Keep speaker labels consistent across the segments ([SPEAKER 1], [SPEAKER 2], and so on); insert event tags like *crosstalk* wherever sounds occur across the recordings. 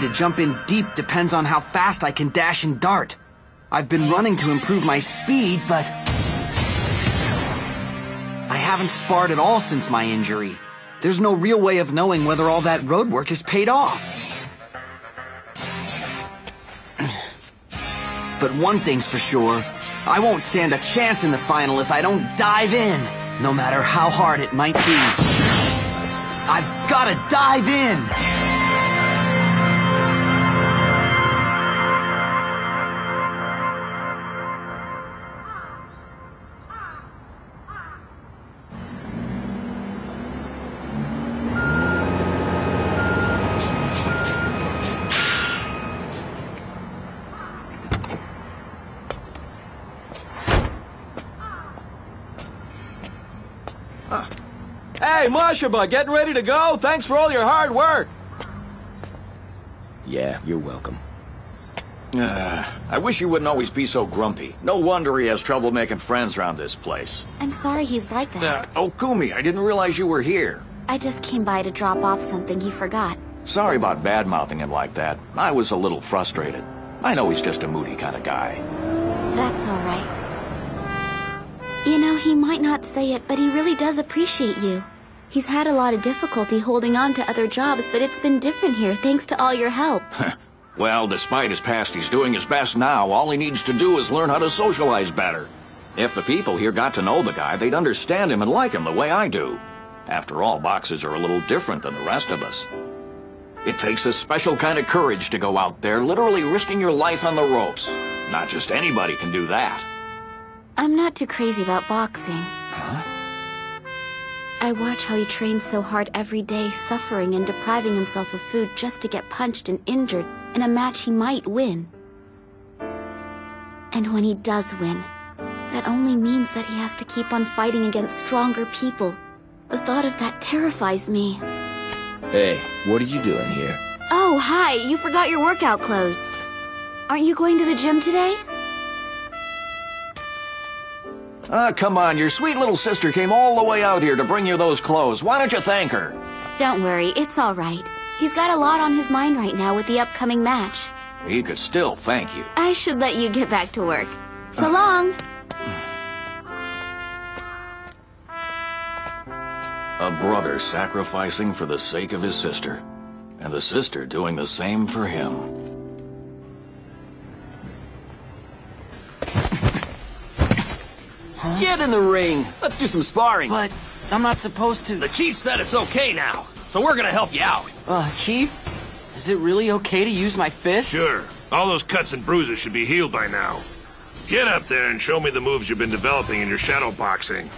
[SPEAKER 1] To jump in deep depends on how fast I can dash and dart. I've been running to improve my speed, but... I haven't sparred at all since my injury. There's no real way of knowing whether all that road work has paid off. *clears throat* But one thing's for sure, I won't stand a chance in the final if I don't dive in, no matter how hard it might be. I've gotta dive in!
[SPEAKER 2] Mashiba, getting ready to go? Thanks for all your hard work.
[SPEAKER 3] Yeah, you're welcome.
[SPEAKER 4] Uh, I wish you wouldn't always be so grumpy. No wonder he has trouble making friends around this place.
[SPEAKER 5] I'm sorry he's like that.
[SPEAKER 4] Uh, oh, Kumi, I didn't realize you were here.
[SPEAKER 5] I just came by to drop off something he forgot.
[SPEAKER 4] Sorry about bad-mouthing him like that. I was a little frustrated. I know he's just a moody kind of guy.
[SPEAKER 5] That's all right. You know, he might not say it, but he really does appreciate you. He's had a lot of difficulty holding on to other jobs, but it's been different here thanks to all your help. *laughs*
[SPEAKER 4] well, despite his past, he's doing his best now. All he needs to do is learn how to socialize better. If the people here got to know the guy, they'd understand him and like him the way I do. After all, boxers are a little different than the rest of us. It takes a special kind of courage to go out there, literally risking your life on the ropes. Not just anybody can do that.
[SPEAKER 5] I'm not too crazy about boxing.
[SPEAKER 4] Huh?
[SPEAKER 5] I watch how he trains so hard every day, suffering and depriving himself of food just to get punched and injured in a match he might win. And when he does win, that only means that he has to keep on fighting against stronger people. The thought of that terrifies me.
[SPEAKER 3] Hey, what are you doing here?
[SPEAKER 5] Oh, hi, you forgot your workout clothes. Aren't you going to the gym today?
[SPEAKER 4] Ah, come on, your sweet little sister came all the way out here to bring you those clothes. Why don't you thank her?
[SPEAKER 5] Don't worry, it's all right. He's got a lot on his mind right now with the upcoming match.
[SPEAKER 4] He could still thank you.
[SPEAKER 5] I should let you get back to work. So long!
[SPEAKER 4] A brother sacrificing for the sake of his sister. And the sister doing the same for him.
[SPEAKER 2] Get in the ring. Let's do some sparring.
[SPEAKER 1] But I'm not supposed to.
[SPEAKER 2] The chief said it's okay now, so we're gonna help you out.
[SPEAKER 1] Uh, Chief? Is it really okay to use my fist?
[SPEAKER 6] Sure. All those cuts and bruises should be healed by now. Get up there and show me the moves you've been developing in your shadow boxing.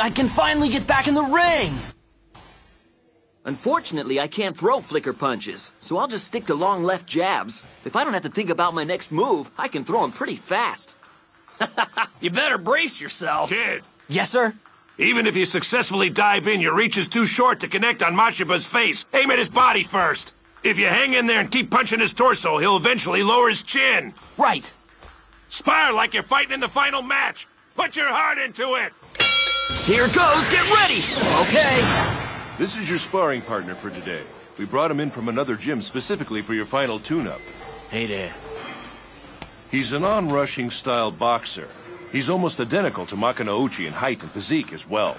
[SPEAKER 1] I can finally get back in the ring!
[SPEAKER 2] Unfortunately, I can't throw flicker punches, so I'll just stick to long left jabs. If I don't have to think about my next move, I can throw them pretty fast. *laughs* you better brace yourself.
[SPEAKER 6] Kid,
[SPEAKER 1] Yes, sir?
[SPEAKER 6] even if you successfully dive in, your reach is too short to connect on Mashiba's face. Aim at his body first. If you hang in there and keep punching his torso, he'll eventually lower his chin.
[SPEAKER 1] Right.
[SPEAKER 6] Spire like you're fighting in the final match. Put your heart into it.
[SPEAKER 2] Here goes, get ready! Okay.
[SPEAKER 7] This is your sparring partner for today. We brought him in from another gym specifically for your final tune-up.
[SPEAKER 2] Hey there.
[SPEAKER 7] He's an on-rushing style boxer. He's almost identical to Makanouchi in height and physique as well.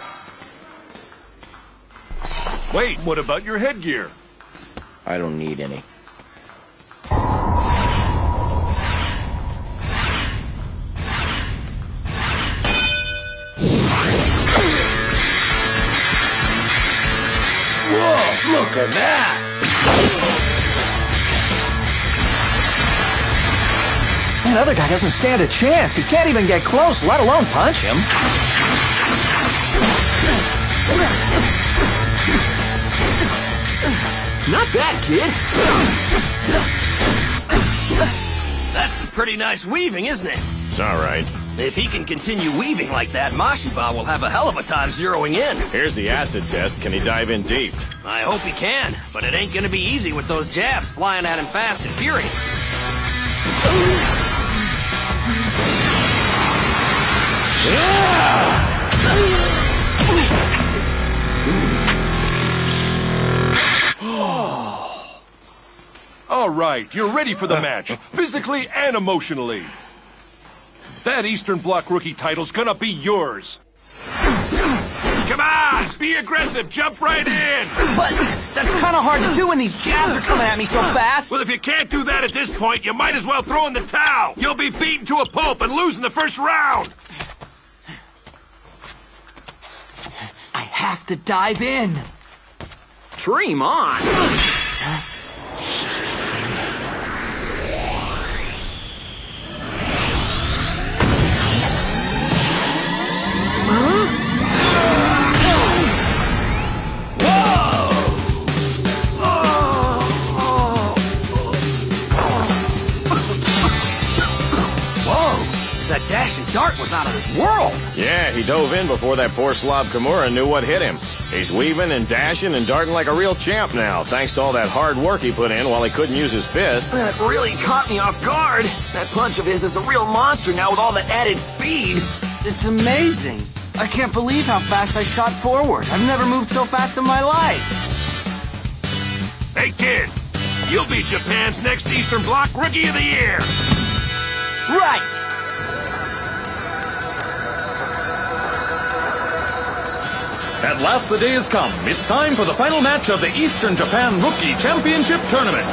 [SPEAKER 7] Wait, what about your headgear?
[SPEAKER 3] I don't need any.
[SPEAKER 2] Whoa, look at that!
[SPEAKER 1] That other guy doesn't stand a chance. He can't even get close, let alone punch him.
[SPEAKER 2] Not bad, kid. That's some pretty nice weaving, isn't it?
[SPEAKER 6] It's all right.
[SPEAKER 2] If he can continue weaving like that, Mashiba will have a hell of a time zeroing in.
[SPEAKER 8] Here's the acid test. Can he dive in deep?
[SPEAKER 2] I hope he can, but it ain't gonna be easy with those jabs flying at him fast and furious. *gasps*
[SPEAKER 7] All right, you're ready for the match, physically and emotionally. That Eastern Bloc rookie title's gonna be yours.
[SPEAKER 6] Come on, be aggressive, jump right in.
[SPEAKER 1] But that's kind of hard to do when these jabs are coming at me so fast.
[SPEAKER 6] Well, if you can't do that at this point, you might as well throw in the towel. You'll be beaten to a pulp and losing the first round.
[SPEAKER 1] I have to dive in.
[SPEAKER 4] Dream on! Was out of this world!
[SPEAKER 8] Yeah, he dove in before that poor Slav Kimura knew what hit him. He's weaving and dashing and darting like a real champ now, thanks to all that hard work he put in while he couldn't use his fist.
[SPEAKER 4] That really caught me off guard. That punch of his is a real monster now with all the added speed.
[SPEAKER 1] It's amazing. I can't believe how fast I shot forward. I've never moved so fast in my life.
[SPEAKER 6] Hey, kid, you'll be Japan's next Eastern Bloc Rookie of the Year.
[SPEAKER 1] Right!
[SPEAKER 9] At last the day has come. It's time for the final match of the Eastern Japan Rookie Championship Tournament.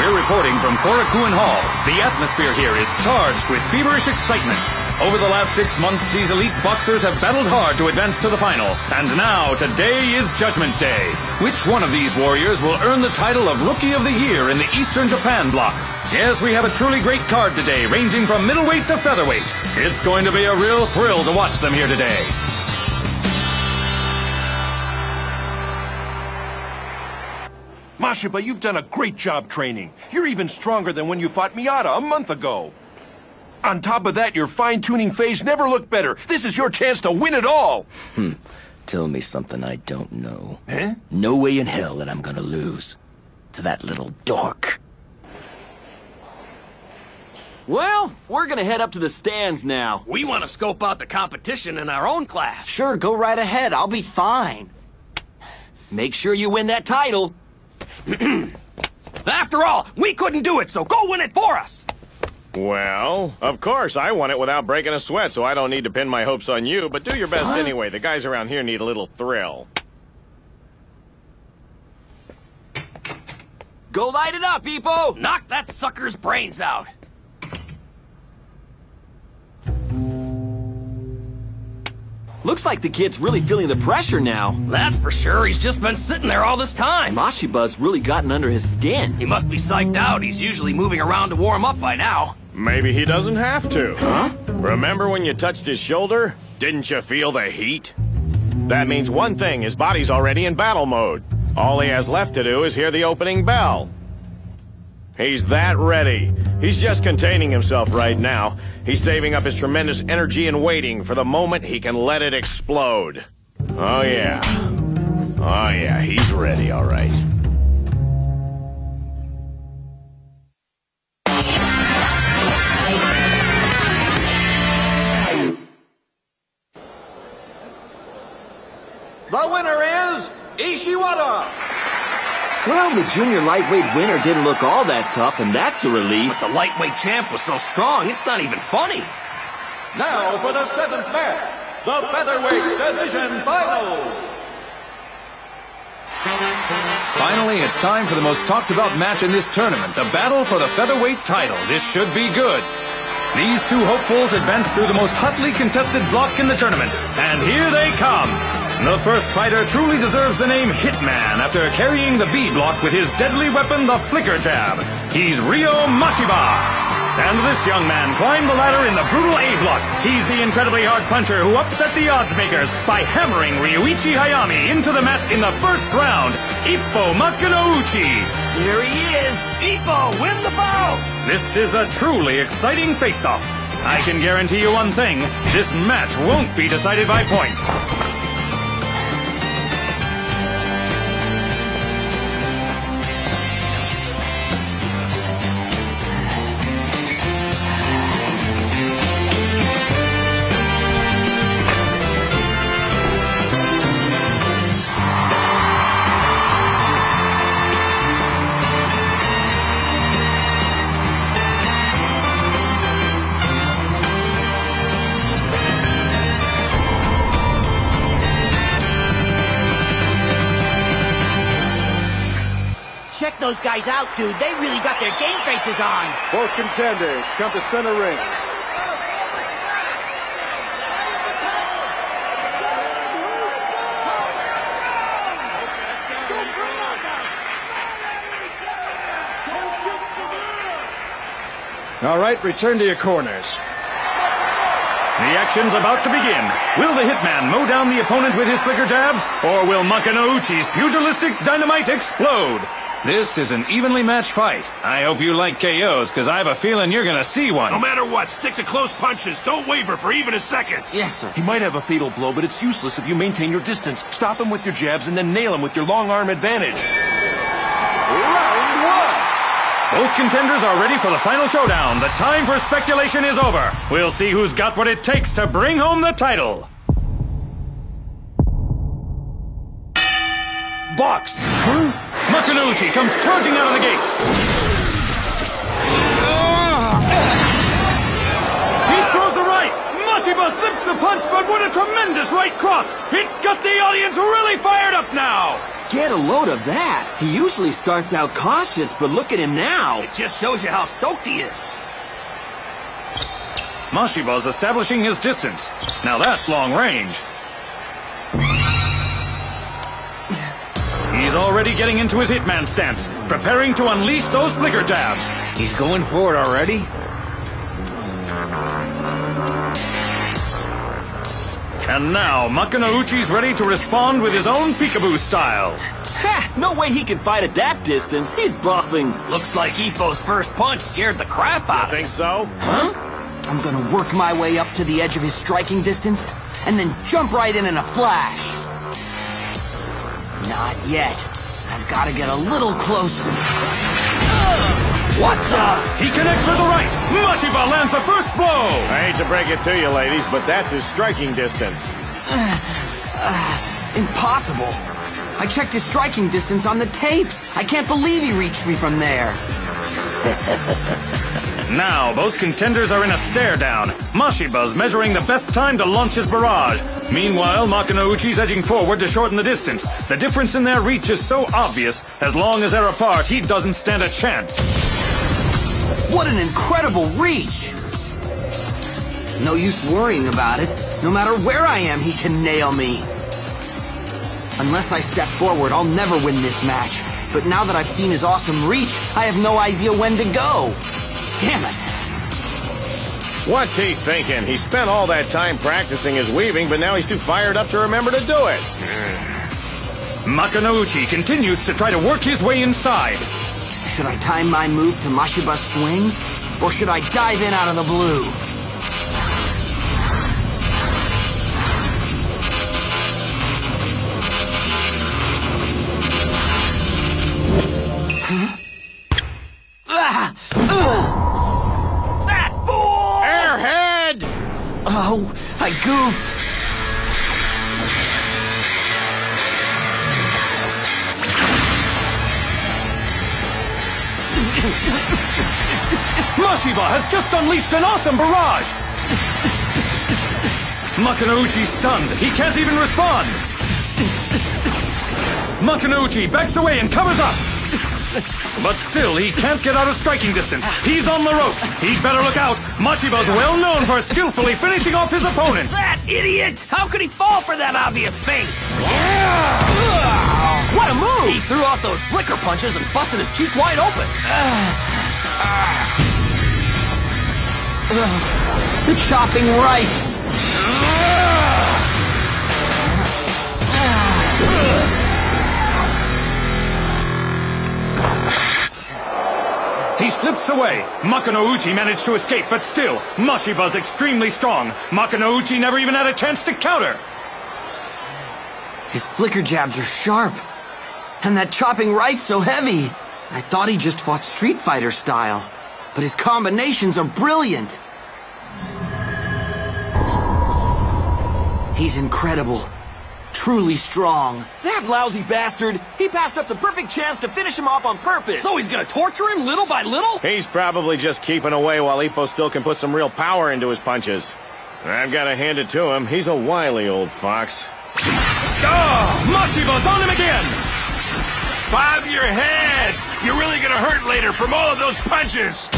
[SPEAKER 9] We're reporting from Korakuen Hall. The atmosphere here is charged with feverish excitement. Over the last six months, these elite boxers have battled hard to advance to the final. And now, today is Judgment Day. Which one of these warriors will earn the title of Rookie of the Year in the Eastern Japan block? Yes, we have a truly great card today, ranging from middleweight to featherweight. It's going to be a real thrill to watch them here today.
[SPEAKER 7] Mashiba, you've done a great job training. You're even stronger than when you fought Miyata a month ago. On top of that, your fine-tuning phase never looked better. This is your chance to win it all. Hmm.
[SPEAKER 10] Tell me something I don't know.
[SPEAKER 7] Huh?
[SPEAKER 10] No way in hell that I'm gonna lose. To that little dork.
[SPEAKER 4] Well, we're gonna head up to the stands now.
[SPEAKER 2] We want to scope out the competition in our own class.
[SPEAKER 1] Sure, go right ahead. I'll be fine.
[SPEAKER 4] Make sure you win that title. *clears throat*
[SPEAKER 2] After all, we couldn't do it, so go win it for us.
[SPEAKER 8] Well, of course, I won it without breaking a sweat, so I don't need to pin my hopes on you, but do your best anyway. The guys around here need a little thrill.
[SPEAKER 4] Go light it up, Ippo!
[SPEAKER 2] Knock that sucker's brains out.
[SPEAKER 4] Looks like the kid's really feeling the pressure now.
[SPEAKER 2] That's for sure. He's just been sitting there all this time.
[SPEAKER 4] Mashiba's really gotten under his skin.
[SPEAKER 2] He must be psyched out. He's usually moving around to warm up by now.
[SPEAKER 8] Maybe he doesn't have to. Huh? Remember when you touched his shoulder? Didn't you feel the heat? That means one thing, his body's already in battle mode. All he has left to do is hear the opening bell. He's that ready. He's just containing himself right now. He's saving up his tremendous energy and waiting for the moment he can let it explode. Oh yeah. Oh yeah, he's ready, all right.
[SPEAKER 9] The winner is Ishiwara.
[SPEAKER 4] Well, the junior lightweight winner didn't look all that tough, and that's a relief.
[SPEAKER 2] But The lightweight champ was so strong, it's not even funny.
[SPEAKER 9] Now for the seventh match, the featherweight division final. Finally, it's time for the most talked about match in this tournament, the battle for the featherweight title. This should be good. These two hopefuls advance through the most hotly contested block in the tournament, and here they come. The first fighter truly deserves the name Hitman after carrying the B block with his deadly weapon, the flicker jab. He's Ryo Mashiba. And this young man climbed the ladder in the brutal A block. He's the incredibly hard puncher who upset the odds makers by hammering Ryuichi Hayami into the mat in the first round. Ippo Makanouchi.
[SPEAKER 2] Here he is. Ippo, win the bout.
[SPEAKER 9] This is a truly exciting face-off. I can guarantee you one thing. This match won't be decided by points.
[SPEAKER 11] Those guys out, dude. They really got their game faces on.
[SPEAKER 9] Both contenders come to center ring. All right, return to your corners. The action's about to begin. Will the Hitman mow down the opponent with his flicker jabs, or will Makanouchi's pugilistic dynamite explode? This is an evenly matched fight. I hope you like KOs, because I have a feeling you're gonna see one.
[SPEAKER 6] No matter what, stick to close punches. Don't waver for even a second.
[SPEAKER 1] Yes, sir.
[SPEAKER 7] He might have a fatal blow, but it's useless if you maintain your distance. Stop him with your jabs and then nail him with your long arm advantage.
[SPEAKER 9] Round one. Both contenders are ready for the final showdown. The time for speculation is over. We'll see who's got what it takes to bring home the title. Box. Huh? Makanouchi comes charging out of the gates. He throws a right. Mashiba slips the punch, but what a tremendous right cross. It's got the audience really fired up now.
[SPEAKER 4] Get a load of that. He usually starts out cautious, but look at him now.
[SPEAKER 2] It just shows you how stoked he is.
[SPEAKER 9] Mashiba's establishing his distance. Now that's long range. He's already getting into his hitman stance, preparing to unleash those flicker jabs.
[SPEAKER 1] He's going for it already?
[SPEAKER 9] And now, Makanouchi's ready to respond with his own peekaboo style.
[SPEAKER 4] Ha! No way he can fight at that distance. He's bluffing.
[SPEAKER 2] Looks like Ippo's first punch scared the crap out of him.
[SPEAKER 8] Think so?
[SPEAKER 4] Huh?
[SPEAKER 1] I'm gonna work my way up to the edge of his striking distance, and then jump right in in a flash. Not yet. I've gotta get a little closer.
[SPEAKER 9] What the? He connects with the right. Mashiba lands the first blow.
[SPEAKER 8] I hate to break it to you, ladies, but that's his striking distance.
[SPEAKER 1] Uh, uh, impossible. I checked his striking distance on the tapes. I can't believe he reached me from there. *laughs*
[SPEAKER 9] Now, both contenders are in a stare down. Mashiba's measuring the best time to launch his barrage. Meanwhile, Makanouchi's edging forward to shorten the distance. The difference in their reach is so obvious, as long as they're apart, he doesn't stand a chance.
[SPEAKER 1] What an incredible reach! No use worrying about it. No matter where I am, he can nail me. Unless I step forward, I'll never win this match. But now that I've seen his awesome reach, I have no idea when to go. Damn it!
[SPEAKER 8] What's he thinking? He spent all that time practicing his weaving, but now he's too fired up to remember to do it.
[SPEAKER 9] Makanouchi continues to try to work his way inside.
[SPEAKER 1] Should I time my move to Mashiba's swings? Or should I dive in out of the blue? I goofed.
[SPEAKER 9] Mashiba has just unleashed an awesome barrage! Makanouchi's stunned. He can't even respond. Makanouchi backs away and covers up. But still, he can't get out of striking distance. He's on the ropes. He'd better look out. Mashiba's well known for skillfully finishing off his opponents.
[SPEAKER 2] That idiot! How could he fall for that obvious feint?
[SPEAKER 4] What a move!
[SPEAKER 2] He threw out those flicker punches and busted his cheek wide open. *sighs*
[SPEAKER 1] The chopping right. *sighs* *sighs*
[SPEAKER 9] He slips away. Makanouchi managed to escape, but still, Mashiba's extremely strong. Makanouchi never even had a chance to counter.
[SPEAKER 1] His flicker jabs are sharp. And that chopping right's so heavy. I thought he just fought Street Fighter style. But his combinations are brilliant. He's incredible. Truly strong.
[SPEAKER 4] That lousy bastard! He passed up the perfect chance to finish him off on purpose!
[SPEAKER 2] So he's gonna torture him little by little?
[SPEAKER 8] He's probably just keeping away while Ippo still can put some real power into his punches. I've got to hand it to him. He's a wily old fox.
[SPEAKER 9] Ah! Mashiba's on him again!
[SPEAKER 6] Bob your head! head. You're really gonna hurt later from all of those punches.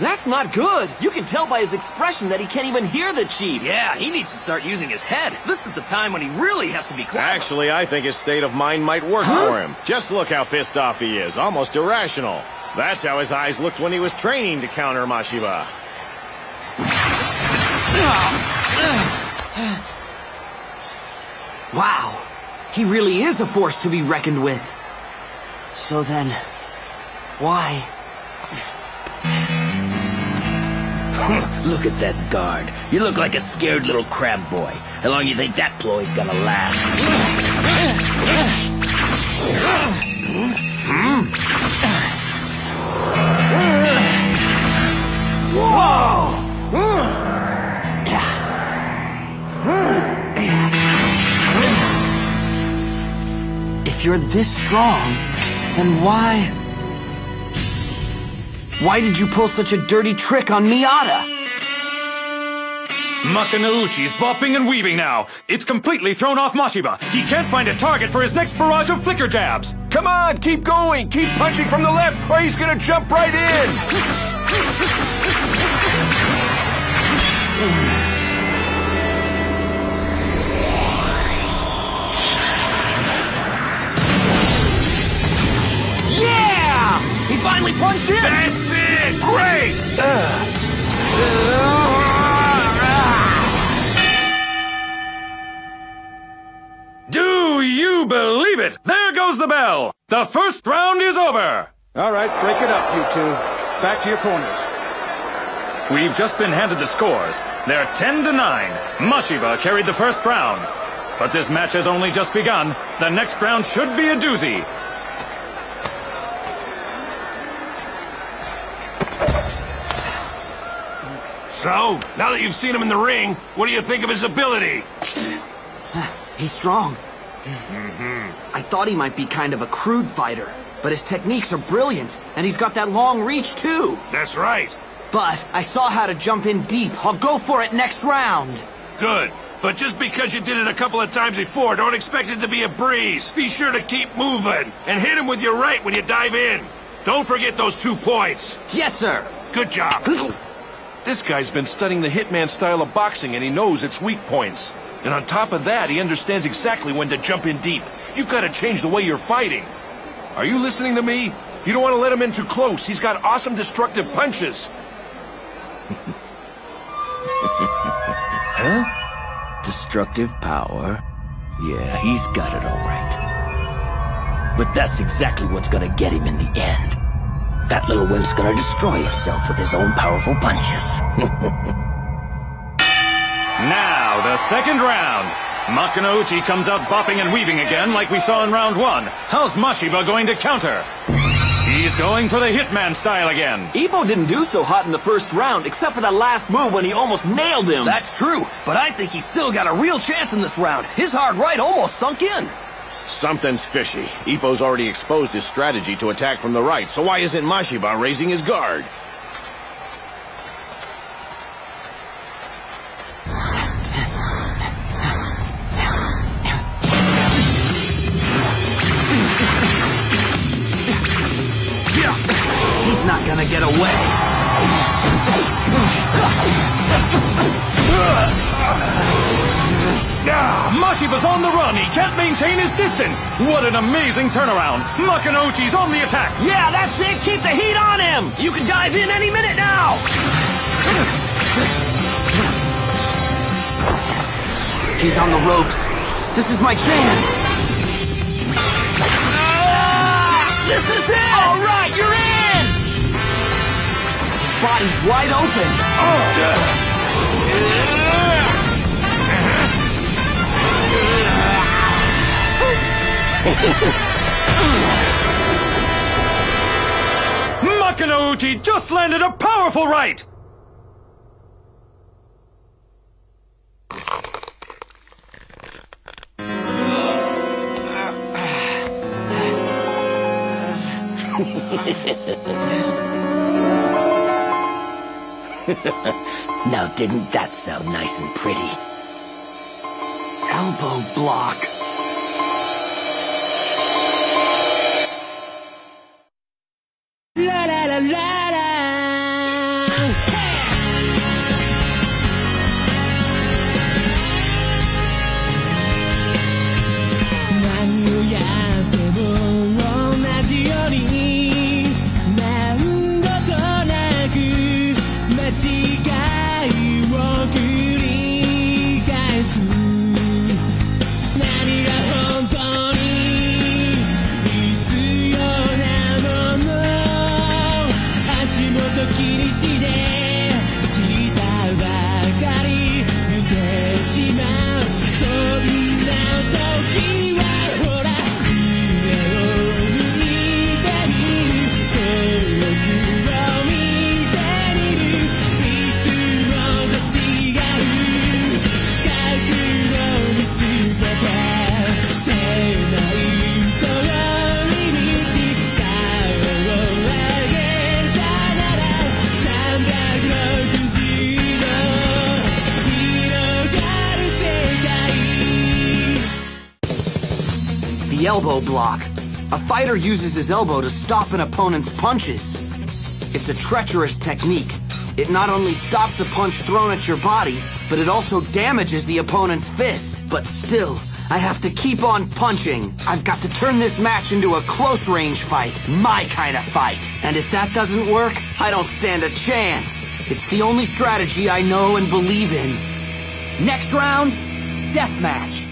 [SPEAKER 4] That's not good. You can tell by his expression that he can't even hear the chief.
[SPEAKER 2] Yeah, he needs to start using his head. This is the time when he really has to be clever.
[SPEAKER 8] Actually, I think his state of mind might work
[SPEAKER 2] Huh?
[SPEAKER 8] for him. Just look how pissed off he is, almost irrational. That's how his eyes looked when he was training to counter Mashiba.
[SPEAKER 1] Wow. He really is a force to be reckoned with. So then, why? *laughs*
[SPEAKER 10] Look at that guard. You look like a scared little crab boy. How long you think that ploy's gonna last?
[SPEAKER 1] If you're this strong, then why... Why did you pull such a dirty trick on Miyata?
[SPEAKER 9] Makanouchi's bopping and weaving now. It's completely thrown off Mashiba. He can't find a target for his next barrage of flicker jabs.
[SPEAKER 7] Come on, keep going. Keep punching from the left, or he's gonna jump right in. *laughs*
[SPEAKER 2] He finally punched in!
[SPEAKER 6] That's it! Great!
[SPEAKER 9] Do you believe it? There goes the bell. The first round is over.
[SPEAKER 12] All right, break it up, you two. Back to your corners.
[SPEAKER 9] We've just been handed the scores. They're 10 to 9. Mashiba carried the first round. But this match has only just begun. The next round should be a doozy.
[SPEAKER 6] So, now that you've seen him in the ring, what do you think of his ability? *sighs*
[SPEAKER 1] He's strong. Mm-hmm. I thought he might be kind of a crude fighter, but his techniques are brilliant, and he's got that long reach, too.
[SPEAKER 6] That's right.
[SPEAKER 1] But I saw how to jump in deep. I'll go for it next round.
[SPEAKER 6] Good. But just because you did it a couple of times before, don't expect it to be a breeze. Be sure to keep moving, and hit him with your right when you dive in. Don't forget those two points.
[SPEAKER 1] Yes, sir.
[SPEAKER 6] Good job. *laughs*
[SPEAKER 7] This guy's been studying the Hitman style of boxing, and he knows its weak points. And on top of that, he understands exactly when to jump in deep. You've got to change the way you're fighting. Are you listening to me? You don't want to let him in too close. He's got awesome destructive punches. *laughs*
[SPEAKER 10] Huh? Destructive power? Yeah, he's got it all right. But that's exactly what's gonna get him in the end. That little wimp's gonna destroy himself with his own powerful punches. *laughs*
[SPEAKER 9] Now, the second round. Makanouchi comes out bopping and weaving again like we saw in round one. How's Mashiba going to counter? He's going for the Hitman style again.
[SPEAKER 4] Ippo didn't do so hot in the first round, except for that last move when he almost nailed him.
[SPEAKER 2] That's true, but I think he's still got a real chance in this round. His hard right almost sunk in.
[SPEAKER 8] Something's fishy. Ippo's already exposed his strategy to attack from the right, so why isn't Mashiba raising his guard?
[SPEAKER 1] He's not gonna get away. *laughs*
[SPEAKER 9] Ah, Mashiba's on the run. He can't maintain his distance. What an amazing turnaround. Makanouchi's on the attack.
[SPEAKER 2] Yeah, that's it. Keep the heat on him. You can dive in any minute now.
[SPEAKER 1] He's on the ropes. This is my chance.
[SPEAKER 2] This is it. All right, you're in.
[SPEAKER 1] Body's wide open.
[SPEAKER 9] Makanouchi just landed a powerful right.
[SPEAKER 10] now, didn't that sound nice and pretty?
[SPEAKER 13] elbow block. Elbow block. A fighter uses his elbow to stop an opponent's punches. It's a treacherous technique. It not only stops a punch thrown at your body, but it also damages the opponent's fist. But still, I have to keep on punching. I've got to turn this match into a close range fight. My kind of fight. And if that doesn't work, I don't stand a chance. It's the only strategy I know and believe in. Next round, deathmatch.